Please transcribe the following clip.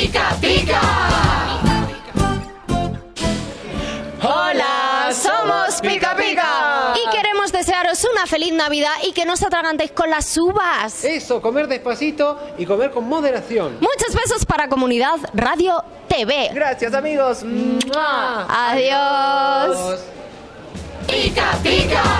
Pica Pica. Hola, somos Pica Pica. Y queremos desearos una feliz Navidad y que no os atragantéis con las uvas. Eso, comer despacito y comer con moderación. Muchos besos para Comunidad Radio TV. Gracias, amigos. Adiós. Pica Pica.